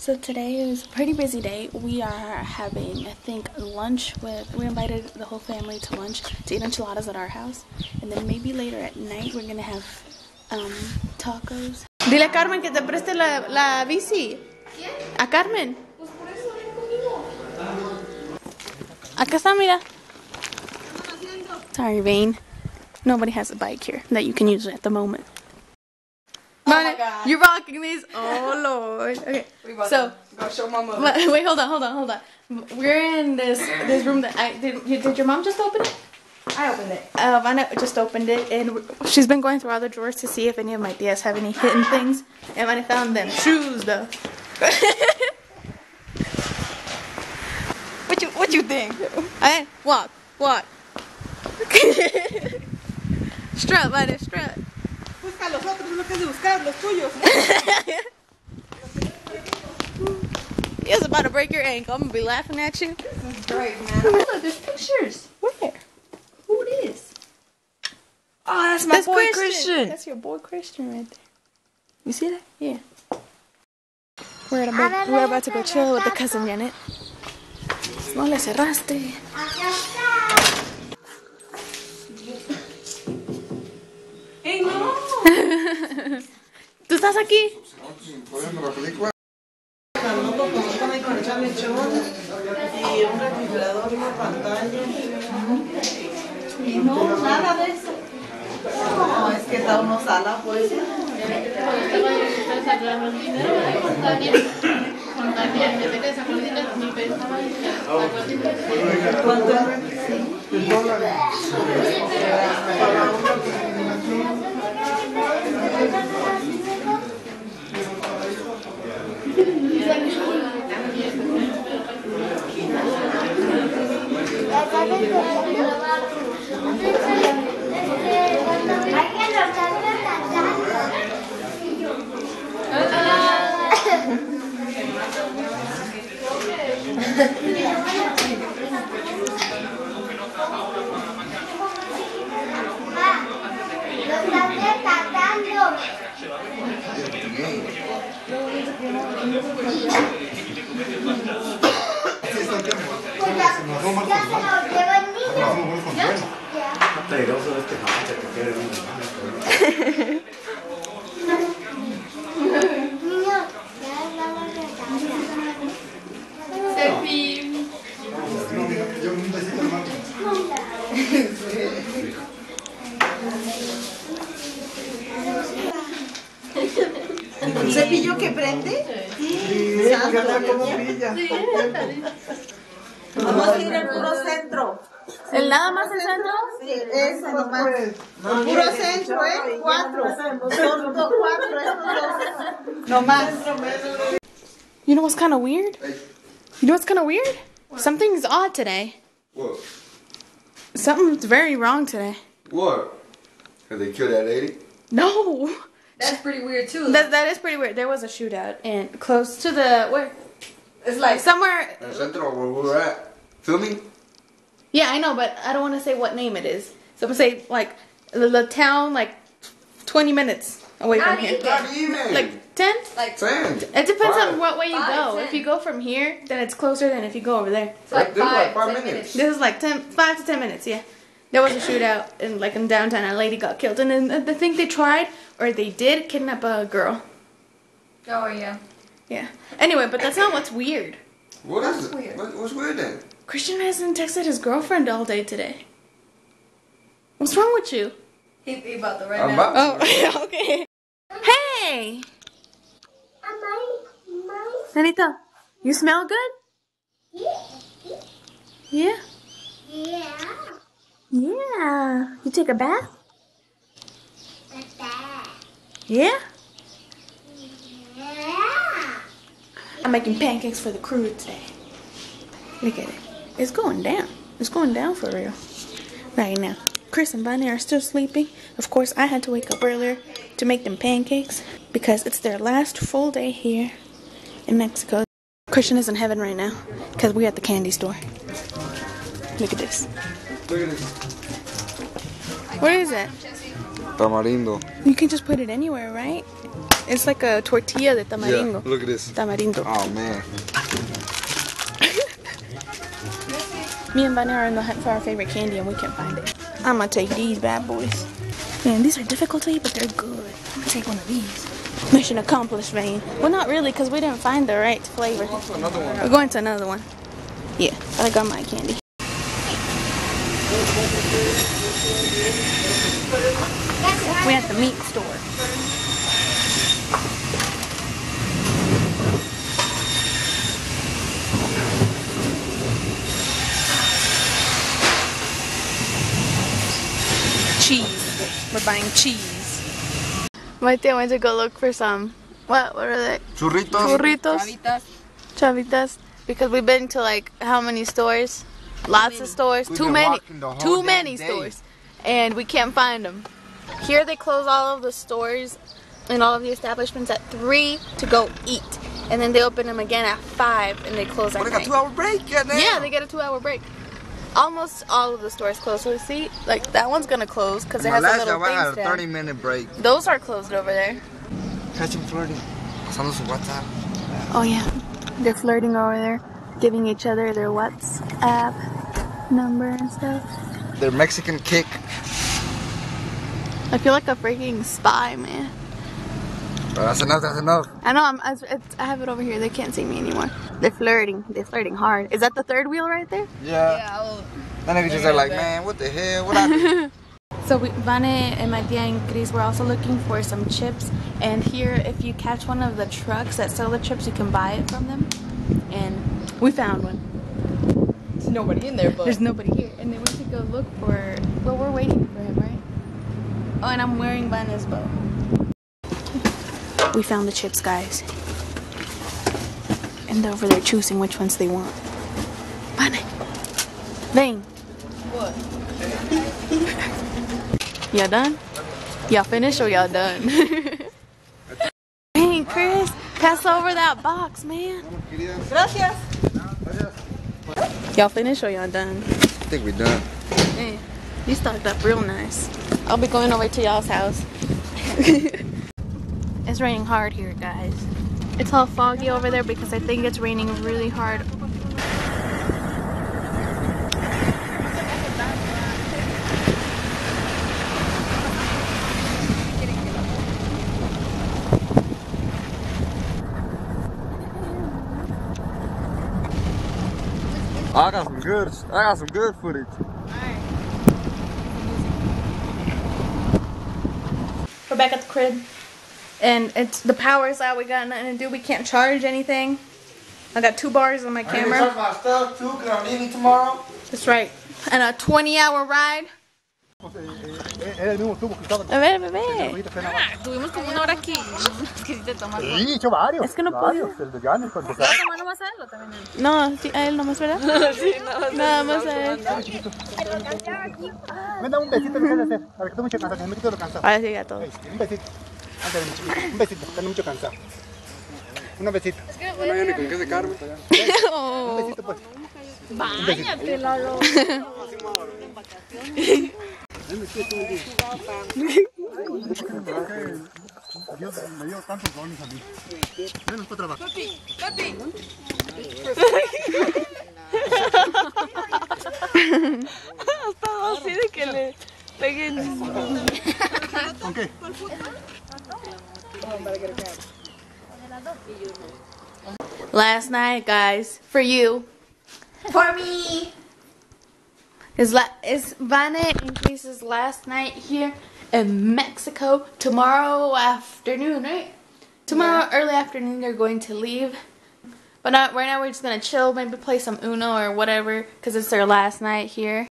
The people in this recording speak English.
So today is a pretty busy day. We are having, I think, lunch with, we invited the whole family to lunch to eat enchiladas at our house. And then maybe later at night we're gonna have um, tacos. Dile a Carmen que te preste la, la bici. ¿Quién? A Carmen. Acá está, mira. Sorry, Vane. Nobody has a bike here that you can use at the moment. My God. You're rocking these. Oh Lord. Okay. So go show my mother. Wait, wait, hold on, hold on, hold on. We're in this this room that I did. you- Did your mom just open it? I opened it. Uh, Vanna just opened it, and she's been going through all the drawers to see if any of my tias have any hidden things. And Vanna found them shoes, though. what you What you think? I walk, walk. strut, Vanna, strut. Busca los otros, no que de buscar los tuyos. You was about to break your ankle. I'm gonna be laughing at you. This is great, man. Look, there's pictures. Where? Who it is? Oh, that's my That's boy Christian. Christian. That's your boy Christian right there. You see that? Yeah. We're, about, we're about to go chill with the cousin Janet. No le cerraste. Ah, estás aquí? Poniendo la película. Con chamechón y un refrigerador y una pantalla. Y no, nada de eso. No, es que está uno sala, pues. Gracias. Peligroso este jamás que quiere un Niño, ya la van a Yo un besito más. ¿Un cepillo que prende? Sí, fíjate cómo brilla. Vamos a ir al puro centro. ¿El nada más el centro? Sí, ese nomás. El puro centro, ¿eh? Cuatro. Son dos, cuatro, estos dos. Nomás. You know what's kind of weird? You know what's kind of weird? Something's odd today. What? Something's very wrong today. What? Have they killed that lady? No. That's pretty weird too. That, that is pretty weird. There was a shootout and close to the where? It's like, Somewhere. In the centro where we were at. Filming? Yeah, I know, but I don't want to say what name it is. So I'm gonna say like the, the town, like 20 minutes away from Not here. Not even. Like 10? like Sand. It depends on what way you Five, go. ten. If you go from here, then it's closer than if you go over there. it's like This is five, like five ten minutes. This is like 10, 5 to 10 minutes, yeah. There was a shootout in like in downtown. A lady got killed, and then I think they tried or they did kidnap a girl. Oh yeah. Yeah. Anyway, but that's not what's weird. What is That's it? weird. What, what's weird then? Christian hasn't texted his girlfriend all day today. What's wrong with you? He, he about the right I'm now. about to. Oh, okay. Hey, Am I, am I? Anita, you smell good? Yeah. Yeah. Yeah. Yeah. You take a bath? What's that? Yeah. Yeah. I'm making pancakes for the crew today. Look at it. It's going down. It's going down for real. Right now. Chris and Bunny are still sleeping. Of course, I had to wake up earlier to make them pancakes because it's their last full day here in Mexico. Christian is in heaven right now because we're at the candy store. Look at this. Look at this. What is it? Tamarindo. You can just put it anywhere, right? It's like a tortilla de tamarindo. Yeah, look at this. Tamarindo. Oh man. Me and Vanna are in the hunt for our favorite candy and we can't find it. I'm gonna take these bad boys. Man, these are difficult to eat, but they're good. I'm gonna take one of these. Mission accomplished, Vane. Well, not really, because we didn't find the right flavor. Another one. We're going to another one. Yeah, I got my candy. We're at the meat store. Cheese. We're buying cheese. My dad went to go look for some. What? What are they? Churritos. Churritos. Chavitas. Because we've been to like how many stores? Lots of stores. We've Too many. walking the whole Too many day. stores. And we can't find them. Here they close all of the stores and all of the establishments at 3 to go eat. And then they open them again at 5 and they close at Oh, they got 9. two hour break. Yeah. Yeah, they get a two hour break. Almost all of the stores closed. So see, like that one's gonna close because it has a little job, had a thing 30 stand. minute break. Those are closed over there. Catch him flirting. Pasando su WhatsApp. Oh yeah, they're flirting over there, giving each other their WhatsApp number and stuff. Their Mexican kick. I feel like a freaking spy, man. But that's enough. That's enough. I know. I'm. I, it's, I have it over here. They can't see me anymore. They're flirting. They're flirting hard. Is that the third wheel right there? Yeah. Yeah, well, Then niggas just are like, man, what the hell? What I do? So we, Vane and my tia and Chris were also looking for some chips. And here, if you catch one of the trucks that sell the chips, you can buy it from them. And we found one. there's nobody in there, but There's nobody here. And they went to go look for. Well, we're waiting for him, right? Oh, and I'm wearing Vane's bow. We found the chips, guys. And they're over there choosing which ones they want. Vane. Vane. what? Y'all done? Y'all finished or y'all done? Dang, Chris, pass over that box, man. Gracias. Y'all finished or y'all done? I think we're done. Man, you stocked up real nice. I'll be going over to y'all's house. it's raining hard here, guys. It's all foggy over there because I think it's raining really hard. I got some good. I got some good footage. We're back at the crib. And it's the power's out. We got nothing to do. We can't charge anything. I got two bars on my camera. I my stuff too, cause I'm leaving tomorrow. That's right. And a 20 hour ride. Era el mismo tubo que estaba. A ver, bebé. Ahorita fue nada más. Tuvimos como una hora aquí. Es que si te tomas. Sí, he hecho varios. Es que no varios. El de Janet cuando estaba. ¿Tomando más a él o también él? No, sí, a él nomás, ¿verdad? sí, no, Nada más a él. Me da un besito, me hacer. Para que esté mucho cansado, que me quito lo cansado. Ahora sí, gato. Un besito. Ándale. Un besito, está mucho cansado. Un besito. No hay ni con qué secarme. Un besito, pues. Báñate, Lalo. Dios me dio tantos dones a mí. Menos para trabajar. Hasta así de que le peguen. ¿Con qué? Last night, guys, for you. For me. Is la is Vane and Chris's last night here in Mexico. Tomorrow afternoon, right? Tomorrow early afternoon they're going to leave. But not right now. We're just gonna chill, maybe play some Uno or whatever, cause it's their last night here.